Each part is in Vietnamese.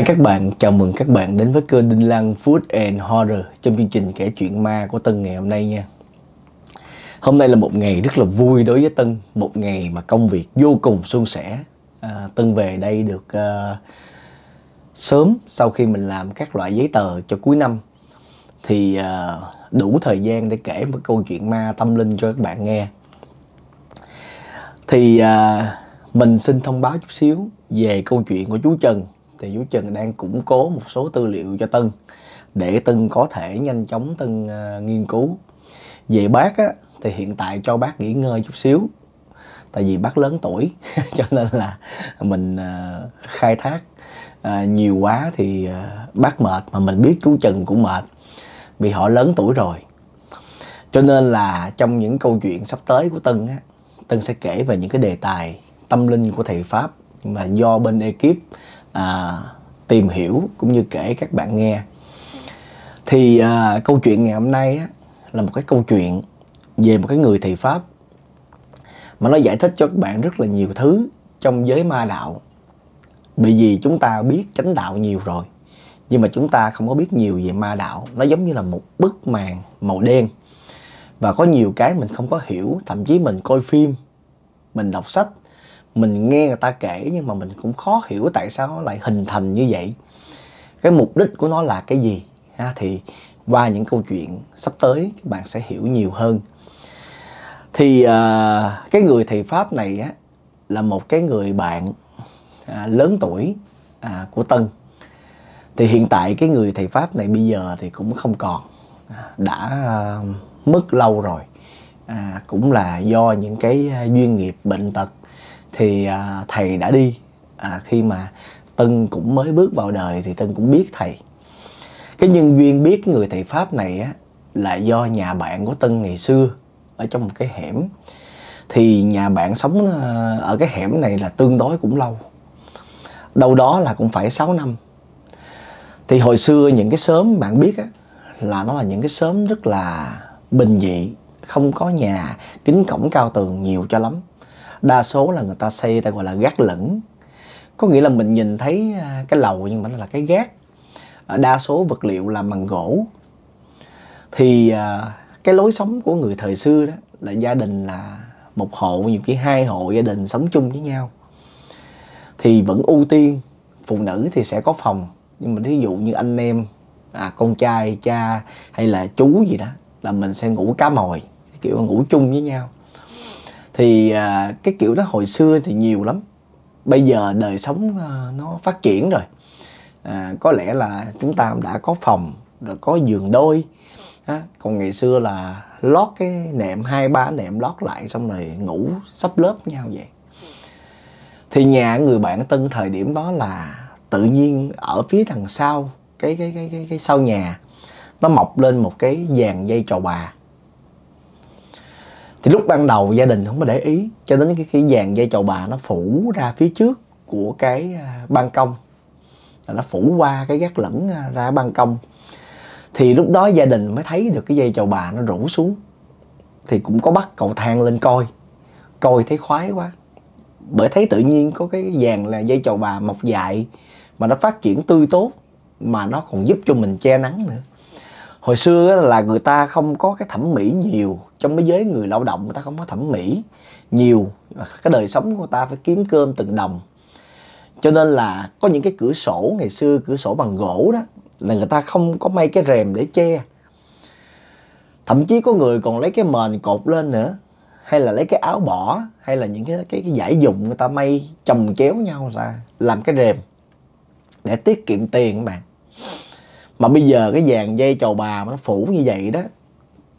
Hi các bạn, chào mừng các bạn đến với kênh Đinh Lăng Food and Horror trong chương trình kể chuyện ma của Tân ngày hôm nay nha. Hôm nay là một ngày rất là vui đối với Tân, một ngày mà công việc vô cùng suôn sẻ. À, Tân về đây được uh, sớm sau khi mình làm các loại giấy tờ cho cuối năm thì uh, đủ thời gian để kể một câu chuyện ma tâm linh cho các bạn nghe. Thì uh, mình xin thông báo chút xíu về câu chuyện của chú Trần thì chú Trần đang củng cố một số tư liệu cho Tân để Tân có thể nhanh chóng Tân uh, nghiên cứu. Về bác á, thì hiện tại cho bác nghỉ ngơi chút xíu tại vì bác lớn tuổi cho nên là mình uh, khai thác uh, nhiều quá thì uh, bác mệt mà mình biết chú Trần cũng mệt vì họ lớn tuổi rồi. Cho nên là trong những câu chuyện sắp tới của Tân á Tân sẽ kể về những cái đề tài tâm linh của thầy Pháp mà do bên ekip à, tìm hiểu cũng như kể các bạn nghe. Thì à, câu chuyện ngày hôm nay á, là một cái câu chuyện về một cái người thầy pháp mà nó giải thích cho các bạn rất là nhiều thứ trong giới ma đạo. Bởi vì chúng ta biết chánh đạo nhiều rồi nhưng mà chúng ta không có biết nhiều về ma đạo. Nó giống như là một bức màn màu đen. Và có nhiều cái mình không có hiểu thậm chí mình coi phim mình đọc sách mình nghe người ta kể nhưng mà mình cũng khó hiểu tại sao nó lại hình thành như vậy. Cái mục đích của nó là cái gì? Ha thì qua những câu chuyện sắp tới các bạn sẽ hiểu nhiều hơn. Thì à, cái người thầy pháp này á là một cái người bạn à, lớn tuổi à, của tân. Thì hiện tại cái người thầy pháp này bây giờ thì cũng không còn à, đã à, mất lâu rồi. À, cũng là do những cái à, duyên nghiệp bệnh tật thì à, thầy đã đi. À, khi mà tân cũng mới bước vào đời thì tân cũng biết thầy. Cái nhân duyên biết cái người thầy pháp này á là do nhà bạn của tân ngày xưa ở trong một cái hẻm. Thì nhà bạn sống à, ở cái hẻm này là tương đối cũng lâu. Đâu đó là cũng phải 6 năm. Thì hồi xưa những cái xóm bạn biết á là nó là những cái xóm rất là bình dị không có nhà kính cổng cao tường nhiều cho lắm đa số là người ta xây ta gọi là gác lửng. Có nghĩa là mình nhìn thấy à, cái lầu nhưng mà nó là cái gác. Đa số vật liệu làm bằng gỗ. Thì à, cái lối sống của người thời xưa đó là gia đình là một hộ nhiều khi hai hộ gia đình sống chung với nhau. Thì vẫn ưu tiên phụ nữ thì sẽ có phòng. Nhưng mà ví dụ như anh em à, con trai cha hay là chú gì đó là mình sẽ ngủ cá mồi kiểu ngủ chung với nhau thì à, cái kiểu đó hồi xưa thì nhiều lắm. Bây giờ đời sống à, nó phát triển rồi. À, có lẽ là chúng ta đã có phòng rồi có giường đôi. À, còn ngày xưa là lót cái nệm hai ba nệm lót lại xong rồi ngủ sắp lớp với nhau vậy. Thì nhà người bạn tân thời điểm đó là tự nhiên ở phía đằng sau cái cái cái cái, cái sau nhà nó mọc lên một cái dàn dây trầu bà thì lúc ban đầu gia đình không có để ý, cho đến cái cái dàn dây chầu bà nó phủ ra phía trước của cái à, ban công. Là nó phủ qua cái gác lửng à, ra ban công. Thì lúc đó gia đình mới thấy được cái dây chầu bà nó rủ xuống. Thì cũng có bắt cầu thang lên coi. Coi thấy khoái quá. Bởi thấy tự nhiên có cái vàng là dây chầu bà mọc dại, mà nó phát triển tươi tốt, mà nó còn giúp cho mình che nắng nữa hồi xưa là người ta không có cái thẩm mỹ nhiều trong cái giới người lao động người ta không có thẩm mỹ nhiều cái đời sống của người ta phải kiếm cơm từng đồng. Cho nên là có những cái cửa sổ ngày xưa cửa sổ bằng gỗ đó là người ta không có may cái rèm để che. Thậm chí có người còn lấy cái mền cột lên nữa hay là lấy cái áo bỏ hay là những cái cái, cái giải dụng người ta may chồng chéo nhau ra làm cái rèm để tiết kiệm tiền các bạn mà bây giờ cái dàn dây chầu bà mà nó phủ như vậy đó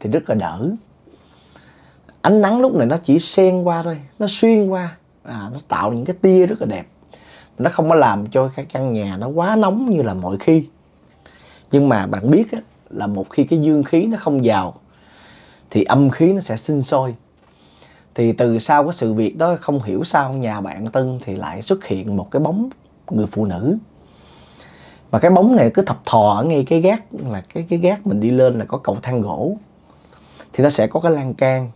thì rất là đỡ. Ánh nắng lúc này nó chỉ xen qua thôi nó xuyên qua à, nó tạo những cái tia rất là đẹp. Nó không có làm cho cái căn nhà nó quá nóng như là mọi khi. Nhưng mà bạn biết á, là một khi cái dương khí nó không vào thì âm khí nó sẽ sinh sôi. Thì từ sau cái sự việc đó không hiểu sao nhà bạn tân thì lại xuất hiện một cái bóng người phụ nữ và cái bóng này cứ thập thò ở ngay cái gác, là cái cái gác mình đi lên là có cầu thang gỗ. Thì nó sẽ có cái lan can,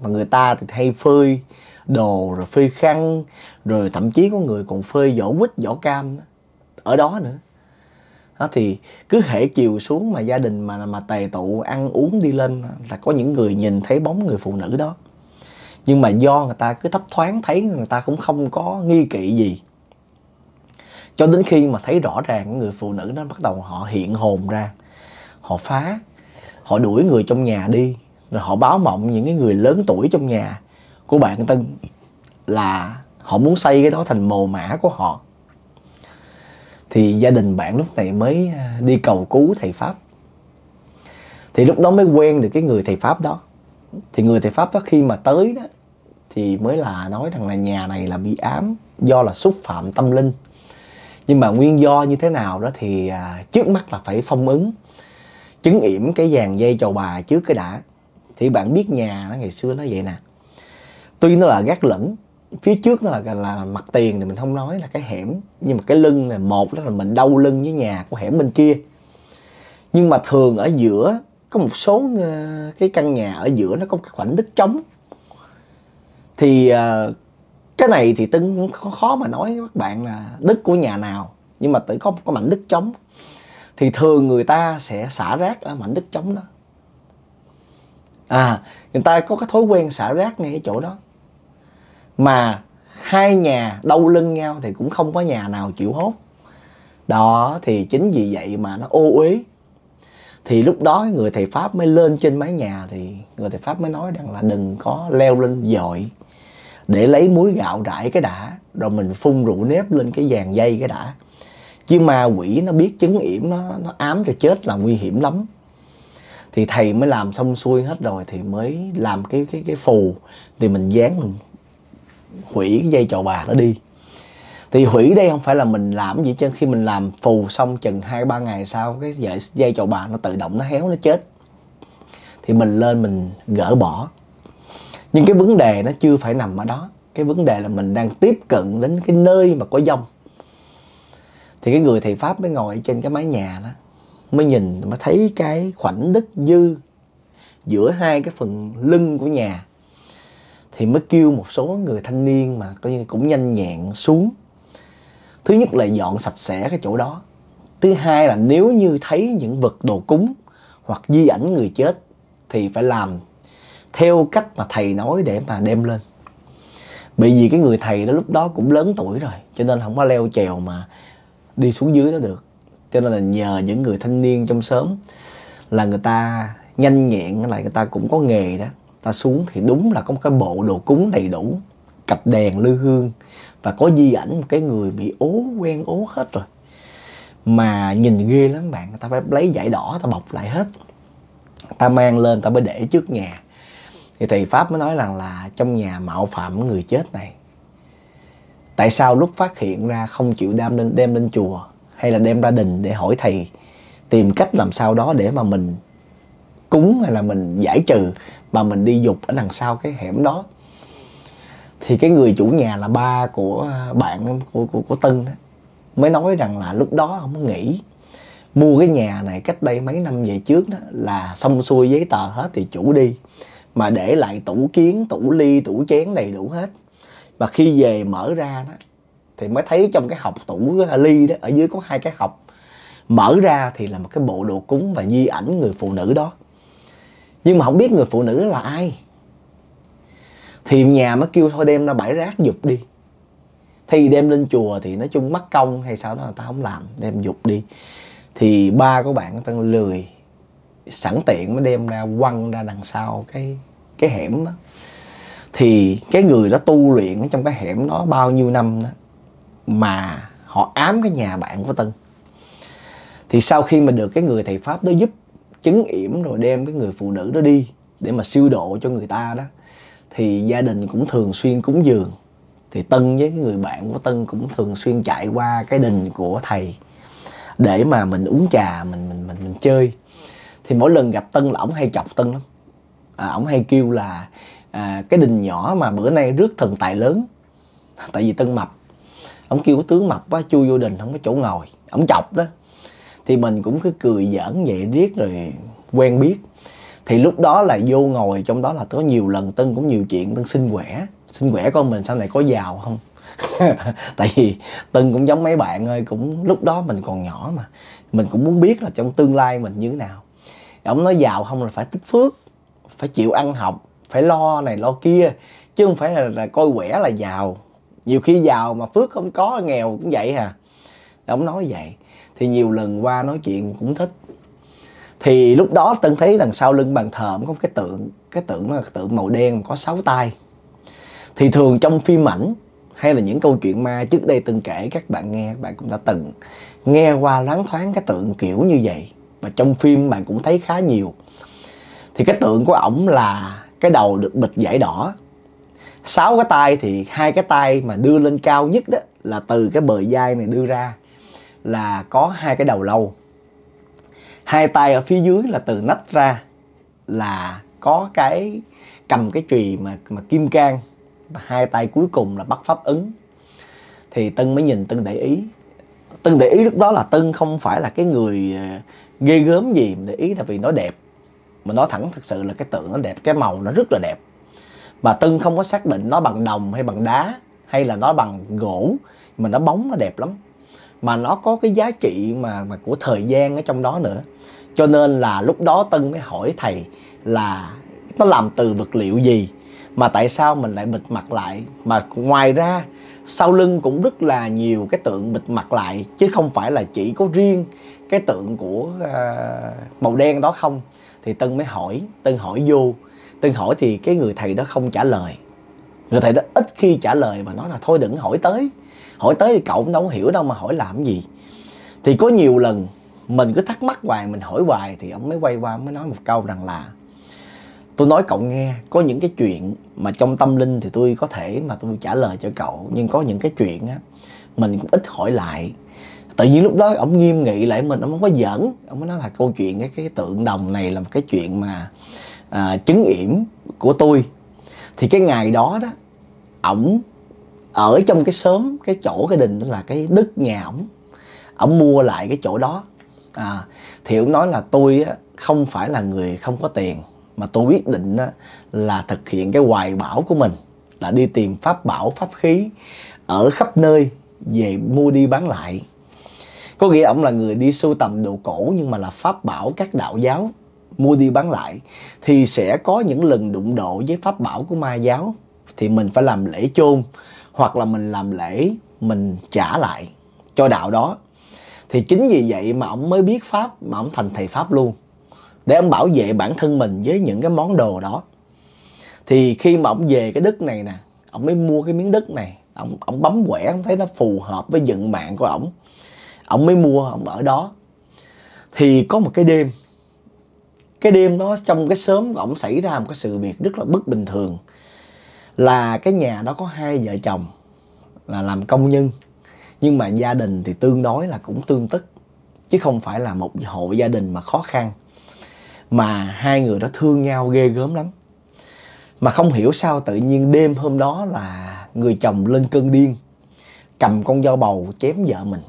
mà người ta thì hay phơi đồ, rồi phơi khăn, rồi thậm chí có người còn phơi vỏ quýt, vỏ cam ở đó nữa. Đó thì cứ hệ chiều xuống mà gia đình mà mà tề tụ ăn uống đi lên là có những người nhìn thấy bóng người phụ nữ đó. Nhưng mà do người ta cứ thấp thoáng thấy, người ta cũng không có nghi kỵ gì cho đến khi mà thấy rõ ràng người phụ nữ đó bắt đầu họ hiện hồn ra, họ phá, họ đuổi người trong nhà đi, rồi họ báo mộng những cái người lớn tuổi trong nhà của bạn tân là họ muốn xây cái đó thành mồ mã của họ. Thì gia đình bạn lúc này mới à, đi cầu cứu thầy pháp. Thì lúc đó mới quen được cái người thầy pháp đó. Thì người thầy pháp đó khi mà tới đó thì mới là nói rằng là nhà này là bị ám do là xúc phạm tâm linh nhưng mà nguyên do như thế nào đó thì à, trước mắt là phải phong ứng chứng yểm cái dàn dây chầu bà trước cái đã. Thì bạn biết nhà nó ngày xưa nó vậy nè. Tuy nó là gác lửng phía trước nó là là mặt tiền thì mình không nói là cái hẻm. Nhưng mà cái lưng này một đó là mình đau lưng với nhà của hẻm bên kia. Nhưng mà thường ở giữa có một số ờ, cái căn nhà ở giữa nó có cái khoảnh đất trống. Thì ờ, cái này thì tưng cũng khó, khó mà nói với các bạn là đức của nhà nào nhưng mà tự có có mảnh đất trống. Thì thường người ta sẽ xả rác ở mảnh đất trống đó. À người ta có cái thói quen xả rác ngay cái chỗ đó. Mà hai nhà đau lưng nhau thì cũng không có nhà nào chịu hốt. Đó thì chính vì vậy mà nó ô uế. Thì lúc đó người thầy pháp mới lên trên mái nhà thì người thầy pháp mới nói rằng là đừng có leo lên dội để lấy muối gạo rải cái đã rồi mình phun rượu nếp lên cái dàn dây cái đã. Chứ ma quỷ nó biết chứng yểm nó nó ám cho chết là nguy hiểm lắm. Thì thầy mới làm xong xuôi hết rồi thì mới làm cái cái cái phù. Thì mình dán mình hủy cái dây chầu bà đó đi. Thì hủy đây không phải là mình làm gì chứ khi mình làm phù xong chừng hai ba ngày sau cái dây, dây chầu bà nó tự động nó héo nó chết. Thì mình lên mình gỡ bỏ nhưng cái vấn đề nó chưa phải nằm ở đó. Cái vấn đề là mình đang tiếp cận đến cái nơi mà có dông thì cái người thầy pháp mới ngồi trên cái mái nhà đó, mới nhìn, mới thấy cái khoảnh đất dư giữa hai cái phần lưng của nhà. Thì mới kêu một số người thanh niên mà coi như cũng nhanh nhẹn xuống. Thứ nhất là dọn sạch sẽ cái chỗ đó. Thứ hai là nếu như thấy những vật đồ cúng hoặc di ảnh người chết thì phải làm theo cách mà thầy nói để mà đem lên. Bởi vì cái người thầy đó lúc đó cũng lớn tuổi rồi, cho nên không có leo trèo mà đi xuống dưới đó được. Cho nên là nhờ những người thanh niên trong xóm là người ta nhanh nhẹn lại người ta cũng có nghề đó. Ta xuống thì đúng là có một cái bộ đồ cúng đầy đủ, cặp đèn lư hương, và có di ảnh một cái người bị ố, quen ố hết rồi. Mà nhìn ghê lắm bạn, người ta phải lấy vải đỏ ta bọc lại hết. Ta mang lên ta mới để trước nhà thì thầy pháp mới nói rằng là trong nhà mạo phạm người chết này tại sao lúc phát hiện ra không chịu đem lên đem lên chùa hay là đem ra đình để hỏi thầy tìm cách làm sao đó để mà mình cúng hay là mình giải trừ mà mình đi dục ở đằng sau cái hẻm đó? Thì cái người chủ nhà là ba của bạn của của, của Tân đó, mới nói rằng là lúc đó không có nghĩ mua cái nhà này cách đây mấy năm về trước đó là xong xuôi giấy tờ hết thì chủ đi mà để lại tủ kiến, tủ ly, tủ chén đầy đủ hết. Và khi về mở ra đó, thì mới thấy trong cái hộp tủ à, ly đó, ở dưới có hai cái hộp. Mở ra thì là một cái bộ đồ cúng và di ảnh người phụ nữ đó. Nhưng mà không biết người phụ nữ là ai. Thì nhà mới kêu thôi đem ra bãi rác dục đi. Thì đem lên chùa thì nói chung mất công hay sao đó là ta không làm, đem dục đi. Thì ba của bạn ta lười sẵn tiện mới đem ra quăng ra đằng sau cái cái hẻm đó. Thì cái người đó tu luyện trong cái hẻm đó bao nhiêu năm đó, mà họ ám cái nhà bạn của tân. Thì sau khi mà được cái người thầy pháp đó giúp chứng yểm rồi đem cái người phụ nữ đó đi để mà siêu độ cho người ta đó, thì gia đình cũng thường xuyên cúng dường. Thì tân với cái người bạn của tân cũng thường xuyên chạy qua cái đình của thầy để mà mình uống trà, mình mình mình mình chơi thì mỗi lần gặp tân là ổng hay chọc tân lắm. À, ổng hay kêu là à, cái đình nhỏ mà bữa nay rước thần tài lớn. Tại vì tân mập. Ổng kêu có tướng mập quá chui vô đình không có chỗ ngồi. Ổng chọc đó. Thì mình cũng cứ cười giỡn vậy riết rồi quen biết. Thì lúc đó là vô ngồi trong đó là có nhiều lần tân cũng nhiều chuyện tân xin quẻ. Xin quẻ con mình sau này có giàu không? Tại vì tân cũng giống mấy bạn ơi cũng lúc đó mình còn nhỏ mà. Mình cũng muốn biết là trong tương lai mình như thế nào ông nói giàu không là phải tích phước phải chịu ăn học phải lo này lo kia chứ không phải là, là coi quẻ là giàu. Nhiều khi giàu mà phước không có nghèo cũng vậy hà. ông nói vậy. Thì nhiều lần qua nói chuyện cũng thích. Thì lúc đó tân thấy đằng sau lưng bàn thờ có cái tượng cái tượng là tượng màu đen có sáu tay. Thì thường trong phim ảnh hay là những câu chuyện ma trước đây từng kể các bạn nghe bạn cũng đã từng nghe qua loáng thoáng cái tượng kiểu như vậy và trong phim bạn cũng thấy khá nhiều. Thì cái tượng của ổng là cái đầu được bịch vải đỏ. Sáu cái tay thì hai cái tay mà đưa lên cao nhất đó là từ cái bờ vai này đưa ra là có hai cái đầu lâu. Hai tay ở phía dưới là từ nách ra là có cái cầm cái chùy mà mà kim cang. Và hai tay cuối cùng là bắt pháp ứng. Thì tân mới nhìn tân để ý. Tân để ý lúc đó là tân không phải là cái người ờ, ghê gớm gì để ý là vì nó đẹp. Mà nói thẳng thật sự là cái tượng nó đẹp, cái màu nó rất là đẹp. Mà tân không có xác định nó bằng đồng hay bằng đá hay là nó bằng gỗ mà nó bóng nó đẹp lắm. Mà nó có cái giá trị mà mà của thời gian ở trong đó nữa. Cho nên là lúc đó tân mới hỏi thầy là nó làm từ vật liệu gì? Mà tại sao mình lại bịt mặt lại? Mà ngoài ra sau lưng cũng rất là nhiều cái tượng bịt mặt lại chứ không phải là chỉ có riêng cái tượng của uh, màu đen đó không. Thì tân mới hỏi tân hỏi vô. Tân hỏi thì cái người thầy đó không trả lời. Người thầy đó ít khi trả lời mà nói là thôi đừng hỏi tới. Hỏi tới thì cậu cũng đâu hiểu đâu mà hỏi làm gì. Thì có nhiều lần mình cứ thắc mắc hoài mình hỏi hoài thì ông mới quay qua mới nói một câu rằng là tôi nói cậu nghe có những cái chuyện mà trong tâm linh thì tôi có thể mà tôi trả lời cho cậu nhưng có những cái chuyện á mình cũng ít hỏi lại. Tự nhiên lúc đó ông nghiêm nghị lại mình ông không có giỡn. Ông mới nói là câu chuyện cái cái tượng đồng này là một cái chuyện mà à, chứng yểm của tôi. Thì cái ngày đó đó ổng ở trong cái xóm cái chỗ cái đình đó là cái đất nhà ổng. Ổng mua lại cái chỗ đó. À, thì ổng nói là tôi á, không phải là người không có tiền mà tôi quyết định á, là thực hiện cái hoài bão của mình là đi tìm pháp bảo pháp khí ở khắp nơi về mua đi bán lại. Có nghĩa ông là người đi sưu tầm đồ cổ nhưng mà là pháp bảo các đạo giáo mua đi bán lại thì sẽ có những lần đụng độ với pháp bảo của ma giáo. Thì mình phải làm lễ chôn hoặc là mình làm lễ mình trả lại cho đạo đó. Thì chính vì vậy mà ông mới biết pháp mà ông thành thầy pháp luôn để ông bảo vệ bản thân mình với những cái món đồ đó. Thì khi mà ông về cái đất này nè ông mới mua cái miếng đất này. Ông ông bấm quẻ ông thấy nó phù hợp với vận mạng của ông, ông mới mua ông ở đó. Thì có một cái đêm cái đêm đó trong cái sớm, của ổng xảy ra một cái sự việc rất là bất bình thường là cái nhà đó có hai vợ chồng là làm công nhân nhưng mà gia đình thì tương đối là cũng tương tức chứ không phải là một hộ gia đình mà khó khăn mà hai người đó thương nhau ghê gớm lắm. Mà không hiểu sao tự nhiên đêm hôm đó là người chồng lên cơn điên, cầm con dao bầu chém vợ mình.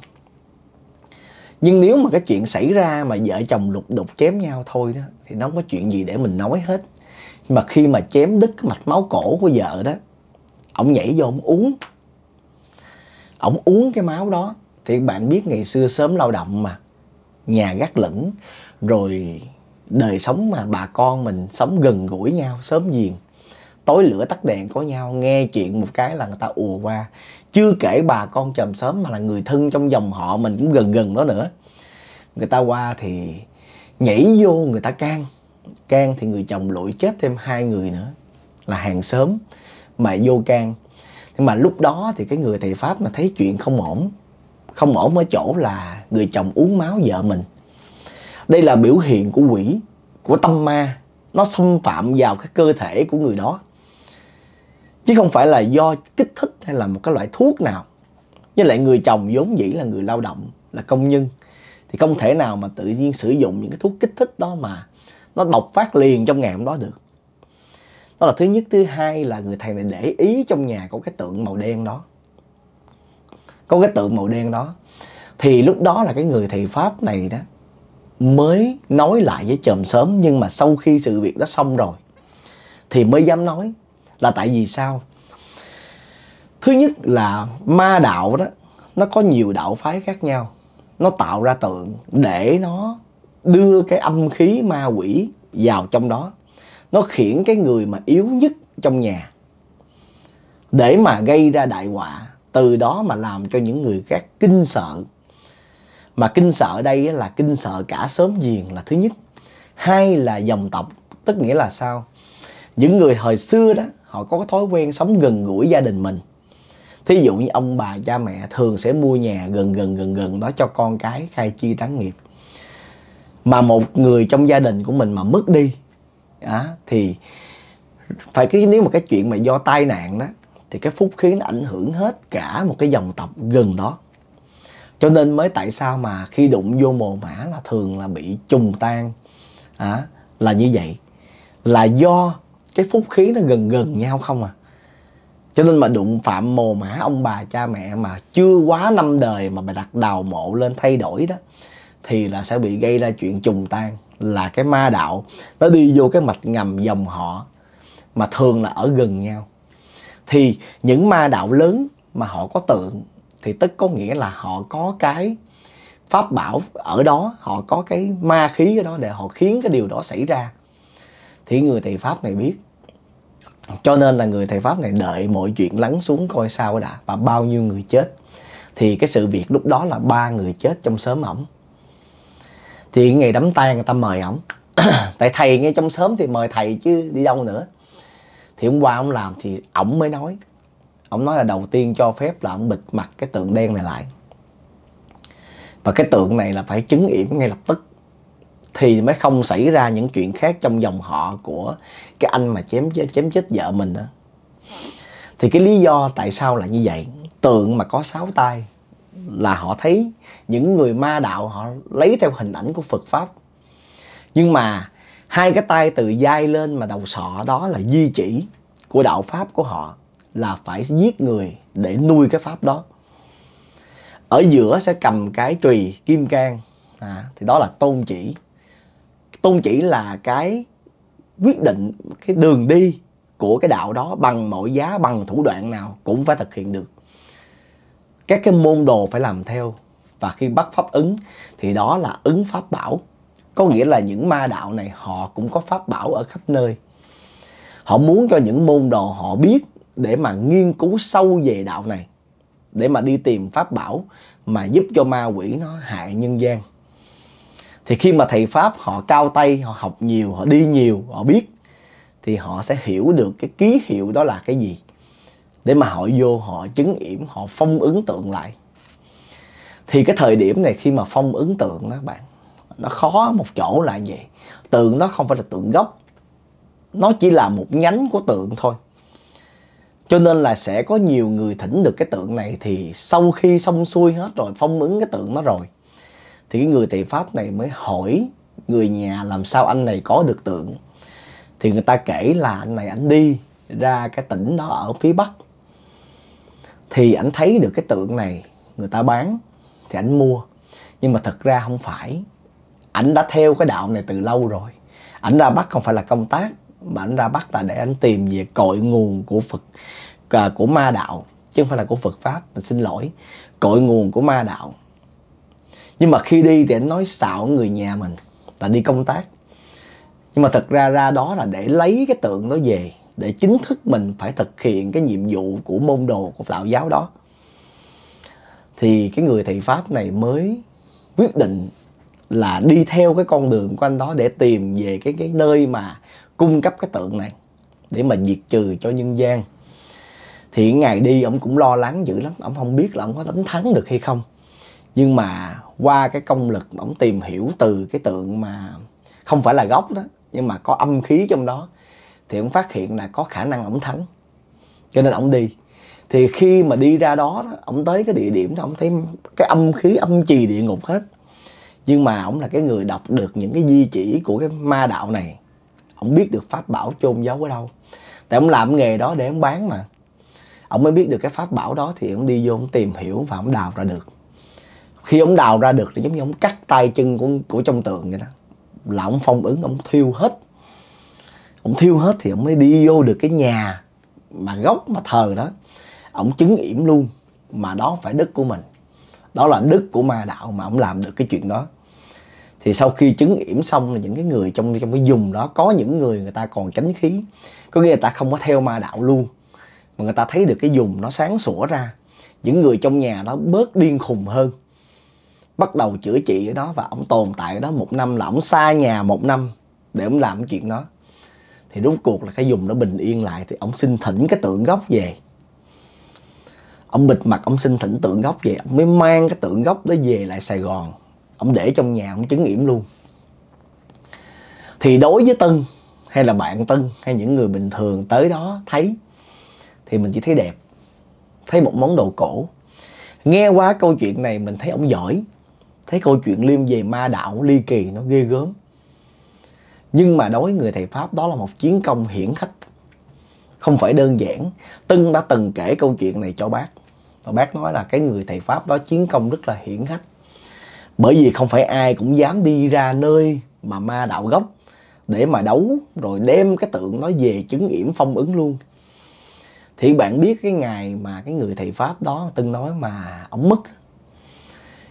Nhưng nếu mà cái chuyện xảy ra mà vợ chồng lục đục chém nhau thôi đó, thì nó không có chuyện gì để mình nói hết. Mà khi mà chém đứt cái mạch máu cổ của vợ đó, ổng nhảy vô ổng uống. Ổng uống cái máu đó. Thì bạn biết ngày xưa sớm lao động mà, nhà gác lửng, rồi đời sống mà bà con mình sống gần gũi nhau, sớm giềng. Tối lửa tắt đèn có nhau, nghe chuyện một cái là người ta ùa qua. Chưa kể bà con chòm sớm mà là người thân trong dòng họ mình cũng gần gần đó nữa. Người ta qua thì nhảy vô người ta can. Can thì người chồng lụi chết thêm hai người nữa. Là hàng xóm mà vô can. Nhưng mà lúc đó thì cái người thầy pháp mà thấy chuyện không ổn không ổn ở chỗ là người chồng uống máu vợ mình đây là biểu hiện của quỷ, của tâm ma. Nó xâm phạm vào cái cơ thể của người đó. Chứ không phải là do kích thích hay là một cái loại thuốc nào. Với lại người chồng vốn dĩ là người lao động, là công nhân. Thì không thể nào mà tự nhiên sử dụng những cái thuốc kích thích đó mà nó độc phát liền trong ngày hôm đó được. Đó là thứ nhất. Thứ hai là người thầy này để ý trong nhà có cái tượng màu đen đó. Có cái tượng màu đen đó. Thì lúc đó là cái người thầy pháp này đó mới nói lại với chòm sớm, nhưng mà sau khi sự việc đó xong rồi, thì mới dám nói là tại vì sao? Thứ nhất là ma đạo đó, nó có nhiều đạo phái khác nhau. Nó tạo ra tượng để nó đưa cái âm khí ma quỷ vào trong đó. Nó khiển cái người mà yếu nhất trong nhà để mà gây ra đại họa, từ đó mà làm cho những người khác kinh sợ mà kinh sợ đây là kinh sợ cả sớm giềng là thứ nhất. Hai là dòng tộc, tức nghĩa là sao? Những người hồi xưa đó, họ có cái thói quen sống gần gũi gia đình mình. Thí dụ như ông bà cha mẹ thường sẽ mua nhà gần gần gần gần đó cho con cái khai chi tán nghiệp. Mà một người trong gia đình của mình mà mất đi, á, thì phải cái, nếu mà cái chuyện mà do tai nạn đó, thì cái phúc khí nó ảnh hưởng hết cả một cái dòng tộc gần đó cho nên mới tại sao mà khi đụng vô mồ mã là thường là bị trùng tan. À, là như vậy. Là do cái phúc khí nó gần gần nhau không à. Cho nên mà đụng phạm mồ mã ông bà cha mẹ mà chưa quá năm đời mà bà đặt đào mộ lên thay đổi đó thì là sẽ bị gây ra chuyện trùng tan. Là cái ma đạo nó đi vô cái mạch ngầm dòng họ mà thường là ở gần nhau. Thì những ma đạo lớn mà họ có tượng thì tức có nghĩa là họ có cái pháp bảo ở đó, họ có cái ma khí ở đó để họ khiến cái điều đó xảy ra. Thì người thầy pháp này biết. Cho nên là người thầy pháp này đợi mọi chuyện lắng xuống coi sao đã và bao nhiêu người chết. Thì cái sự việc lúc đó là ba người chết trong sớm ổng. Thì ngày đám tang người ta mời ổng. Tại thầy ngay trong sớm thì mời thầy chứ đi đâu nữa. Thì hôm qua ông làm thì ổng mới nói ông nói là đầu tiên cho phép là ông bịt mặt cái tượng đen này lại. Và cái tượng này là phải chứng yểm ngay lập tức, thì mới không xảy ra những chuyện khác trong dòng họ của cái anh mà chém chém chết vợ mình đó. thì cái lý do tại sao là như vậy? Tượng mà có sáu tay là họ thấy những người ma đạo họ lấy theo hình ảnh của Phật pháp. Nhưng mà hai cái tay từ vai lên mà đầu sọ đó là di chỉ của đạo pháp của họ là phải giết người để nuôi cái pháp đó. Ở giữa sẽ cầm cái trùy kim cang. À, thì đó là tôn chỉ. Tôn chỉ là cái quyết định cái đường đi của cái đạo đó bằng mọi giá bằng thủ đoạn nào cũng phải thực hiện được. Các cái môn đồ phải làm theo. Và khi bắt pháp ứng thì đó là ứng pháp bảo. Có nghĩa là những ma đạo này họ cũng có pháp bảo ở khắp nơi. Họ muốn cho những môn đồ họ biết để mà nghiên cứu sâu về đạo này, để mà đi tìm pháp bảo mà giúp cho ma quỷ nó hại nhân gian. Thì khi mà thầy pháp họ cao tay, họ học nhiều, họ đi nhiều, họ biết, thì họ sẽ hiểu được cái ký hiệu đó là cái gì. Để mà họ vô, họ chứng yểm, họ phong ứng tượng lại. Thì cái thời điểm này khi mà phong ứng tượng đó bạn, nó khó một chỗ là vậy. Tượng nó không phải là tượng gốc, nó chỉ là một nhánh của tượng thôi cho nên là sẽ có nhiều người thỉnh được cái tượng này thì sau khi xong xuôi hết rồi, phong ứng cái tượng nó rồi, thì cái người tỳ pháp này mới hỏi người nhà làm sao anh này có được tượng. Thì người ta kể là anh này anh đi ra cái tỉnh đó ở phía bắc. Thì anh thấy được cái tượng này, người ta bán, thì anh mua. Nhưng mà thật ra không phải. Ảnh đã theo cái đạo này từ lâu rồi. Ảnh ra bắc không phải là công tác mà anh ra bắt là để anh tìm về cội nguồn của phật à, của ma đạo chứ không phải là của phật pháp. Mình xin lỗi cội nguồn của ma đạo. Nhưng mà khi đi thì anh nói xạo người nhà mình là đi công tác. Nhưng mà thật ra ra đó là để lấy cái tượng đó về để chính thức mình phải thực hiện cái nhiệm vụ của môn đồ của đạo giáo đó. Thì cái người thầy pháp này mới quyết định là đi theo cái con đường của anh đó để tìm về cái cái nơi mà cung cấp cái tượng này để mà diệt trừ cho nhân gian. Thì ngày đi ông cũng lo lắng dữ lắm ông không biết là ông có đánh thắng được hay không. Nhưng mà qua cái công lực ông tìm hiểu từ cái tượng mà không phải là gốc đó nhưng mà có âm khí trong đó thì ông phát hiện là có khả năng ông thắng. Cho nên ông đi. Thì khi mà đi ra đó, đó ông tới cái địa điểm đó ông thấy cái âm khí âm trì địa ngục hết. Nhưng mà ông là cái người đọc được những cái di chỉ của cái ma đạo này ông biết được pháp bảo chôn giấu ở đâu. Tại ông làm nghề đó để ông bán mà. Ông mới biết được cái pháp bảo đó thì ông đi vô ông tìm hiểu và ông đào ra được. Khi ông đào ra được thì giống như ông cắt tay chân của của trong tượng vậy đó. Là ông phong ứng, ông thiêu hết. Ông thiêu hết thì ông mới đi vô được cái nhà mà gốc, mà thờ đó. Ông chứng yểm luôn mà đó phải đức của mình. Đó là đức của ma đạo mà ông làm được cái chuyện đó thì sau khi chứng yểm xong là những cái người trong trong cái dùng đó, có những người người ta còn tránh khí. Có nghĩa là ta không có theo ma đạo luôn. Mà người ta thấy được cái dùng nó sáng sủa ra. Những người trong nhà đó bớt điên khùng hơn. Bắt đầu chữa trị ở đó và ông tồn tại ở đó một năm là ông xa nhà một năm để ông làm cái chuyện đó. Thì rốt cuộc là cái dùng nó bình yên lại thì ông xin thỉnh cái tượng gốc về. Ông bịt mặt, ông xin thỉnh tượng gốc về. Ông mới mang cái tượng gốc đó về lại sài gòn ông để trong nhà ông chứng nghiệm luôn. Thì đối với tân hay là bạn tân hay những người bình thường tới đó thấy thì mình chỉ thấy đẹp thấy một món đồ cổ. Nghe qua câu chuyện này mình thấy ông giỏi. Thấy câu chuyện liêm về ma đạo ly kỳ nó ghê gớm. Nhưng mà đối với người thầy pháp đó là một chiến công hiển khách, không phải đơn giản. Tân đã từng kể câu chuyện này cho bác. Và bác nói là cái người thầy pháp đó chiến công rất là hiển hách bởi vì không phải ai cũng dám đi ra nơi mà ma đạo gốc để mà đấu, rồi đem cái tượng nó về chứng yểm phong ứng luôn. Thì bạn biết cái ngày mà cái người thầy pháp đó từng nói mà ông mất,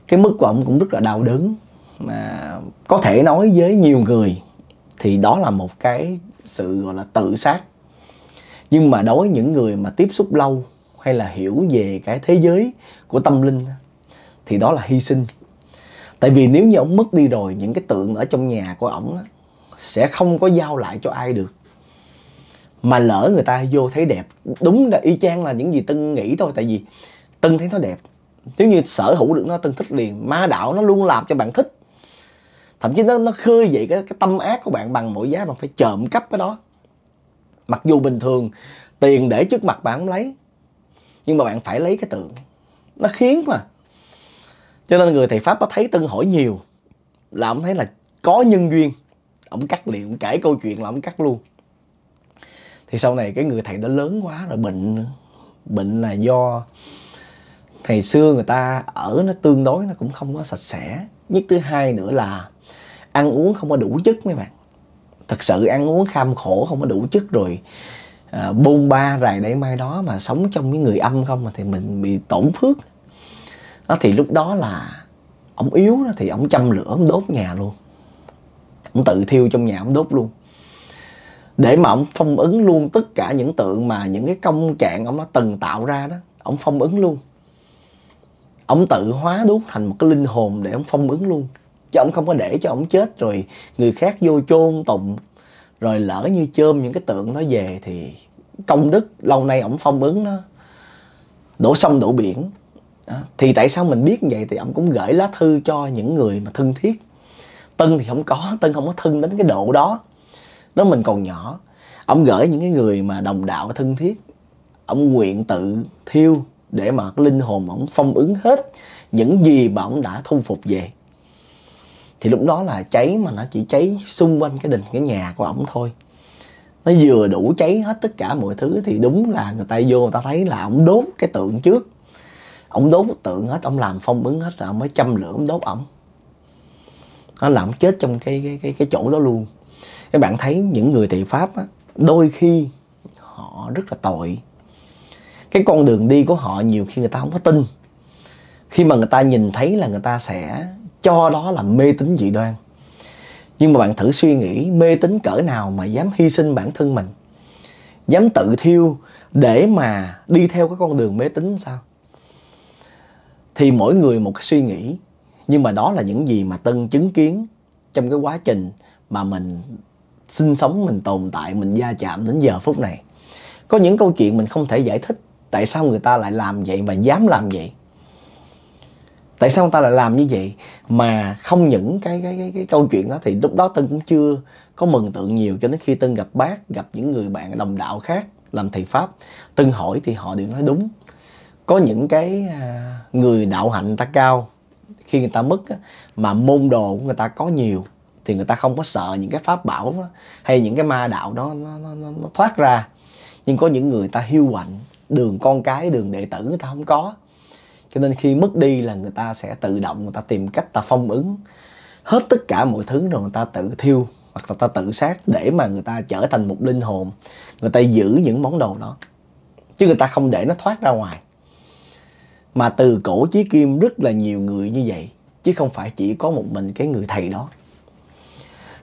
cái mức của ông cũng rất là đau đớn. Mà có thể nói với nhiều người thì đó là một cái sự, gọi là, tự sát. Nhưng mà đối với những người mà tiếp xúc lâu hay là hiểu về cái thế giới của tâm linh thì đó là hy sinh tại vì nếu như ông mất đi rồi những cái tượng ở trong nhà của ổng sẽ không có giao lại cho ai được. Mà lỡ người ta vô thấy đẹp đúng là y chang là những gì tân nghĩ thôi tại vì tân thấy nó đẹp. Nếu như sở hữu được nó tân thích liền ma đạo nó luôn làm cho bạn thích. Thậm chí nó nó khơi dậy cái, cái tâm ác của bạn bằng mọi giá bạn phải trộm cắp cái đó. Mặc dù bình thường tiền để trước mặt bạn không lấy nhưng mà bạn phải lấy cái tượng. Nó khiến mà cho nên người thầy pháp có thấy tân hỏi nhiều là ông thấy là có nhân duyên. Ông cắt liền ông kể câu chuyện là ông cắt luôn. Thì sau này cái người thầy đó lớn quá rồi bệnh bệnh là do thầy xưa người ta ở nó tương đối nó cũng không có sạch sẽ. Nhất thứ hai nữa là ăn uống không có đủ chất mấy bạn. Thật sự ăn uống kham khổ không có đủ chất rồi à, bôn ba rài đây mai đó mà sống trong những người âm không mà thì mình bị tổn phước đó, thì lúc đó là ông yếu đó, thì ông châm lửa, ông đốt nhà luôn. Ông tự thiêu trong nhà, ông đốt luôn. Để mà ông phong ứng luôn tất cả những tượng mà những cái công trạng ông đã từng tạo ra đó, ông phong ứng luôn. Ông tự hóa đốt thành một cái linh hồn để ông phong ứng luôn. Chứ ông không có để cho ông chết rồi người khác vô chôn tụng, rồi lỡ như chôm những cái tượng đó về thì công đức lâu nay ông phong ứng nó đổ sông đổ biển đó. thì tại sao mình biết như vậy? Thì ông cũng gửi lá thư cho những người mà thân thiết. Tân thì không có, tân không có thân đến cái độ đó. Nó mình còn nhỏ. Ông gửi những cái người mà đồng đạo thân thiết. Ông nguyện tự thiêu để mà cái linh hồn ông phong ứng hết những gì mà ông đã thu phục về. Thì lúc đó là cháy mà nó chỉ cháy xung quanh cái đình, cái nhà của ổng thôi. Nó vừa đủ cháy hết tất cả mọi thứ thì đúng là người ta vô người ta thấy là ổng đốt cái tượng trước ông đốt tượng hết ông làm phong ứng hết rồi mới châm lửa ông đốt ổng. Nó làm chết trong cái cái cái cái chỗ đó luôn. Các bạn thấy những người tỳ pháp á, đôi khi họ rất là tội. Cái con đường đi của họ nhiều khi người ta không có tin. Khi mà người ta nhìn thấy là người ta sẽ cho đó là mê tín dị đoan. Nhưng mà bạn thử suy nghĩ mê tín cỡ nào mà dám hy sinh bản thân mình? Dám tự thiêu để mà đi theo cái con đường mê tín sao? Thì mỗi người một cái suy nghĩ. Nhưng mà đó là những gì mà tân chứng kiến trong cái quá trình mà mình sinh sống mình tồn tại mình gia chạm đến giờ phút này. Có những câu chuyện mình không thể giải thích tại sao người ta lại làm vậy và dám làm vậy. Tại sao người ta lại làm như vậy mà không những cái cái cái, cái câu chuyện đó thì lúc đó tân cũng chưa có mừng tượng nhiều cho đến khi tân gặp bác gặp những người bạn đồng đạo khác làm thầy pháp. Tân hỏi thì họ đều nói đúng có những cái người đạo hạnh ta cao khi người ta mất mà môn đồ của người ta có nhiều thì người ta không có sợ những cái pháp bảo đó, hay những cái ma đạo đó nó, nó, nó, nó thoát ra nhưng có những người ta hiu quạnh đường con cái đường đệ tử người ta không có cho nên khi mất đi là người ta sẽ tự động người ta tìm cách ta phong ứng hết tất cả mọi thứ rồi người ta tự thiêu hoặc là ta tự sát để mà người ta trở thành một linh hồn người ta giữ những món đồ đó chứ người ta không để nó thoát ra ngoài mà từ cổ chí kim rất là nhiều người như vậy chứ không phải chỉ có một mình cái người thầy đó.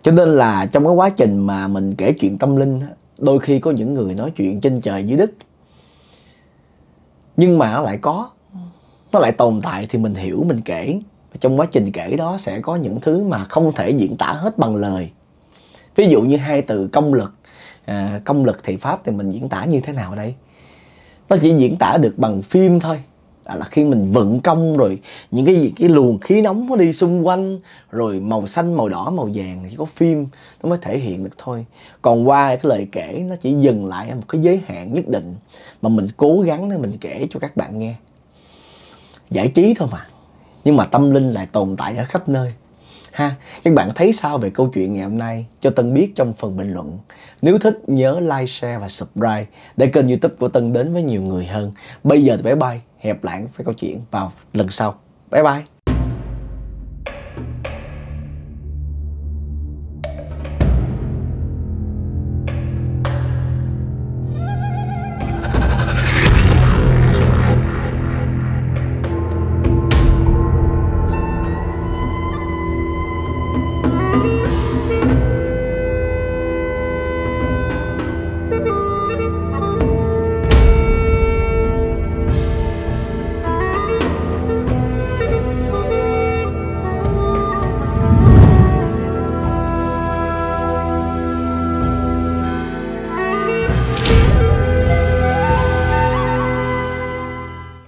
Cho nên là trong cái quá trình mà mình kể chuyện tâm linh đôi khi có những người nói chuyện trên trời dưới đất. Nhưng mà nó lại có nó lại tồn tại thì mình hiểu mình kể. Trong quá trình kể đó sẽ có những thứ mà không thể diễn tả hết bằng lời. Ví dụ như hai từ công lực. À, công lực thì pháp thì mình diễn tả như thế nào đây? Nó chỉ diễn tả được bằng phim thôi là, là khi mình vận công rồi những cái gì cái luồng khí nóng nó đi xung quanh rồi màu xanh màu đỏ màu vàng thì có phim nó mới thể hiện được thôi. Còn qua cái lời kể nó chỉ dừng lại ở một cái giới hạn nhất định mà mình cố gắng để mình kể cho các bạn nghe. Giải trí thôi mà nhưng mà tâm linh lại tồn tại ở khắp nơi ha các bạn thấy sao về câu chuyện ngày hôm nay cho tân biết trong phần bình luận? Nếu thích, nhớ like, share và subscribe để kênh youtube của tân đến với nhiều người hơn. Bây giờ thì bye bye hẹp lại với câu chuyện vào lần sau. Bye bye.